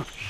Huh.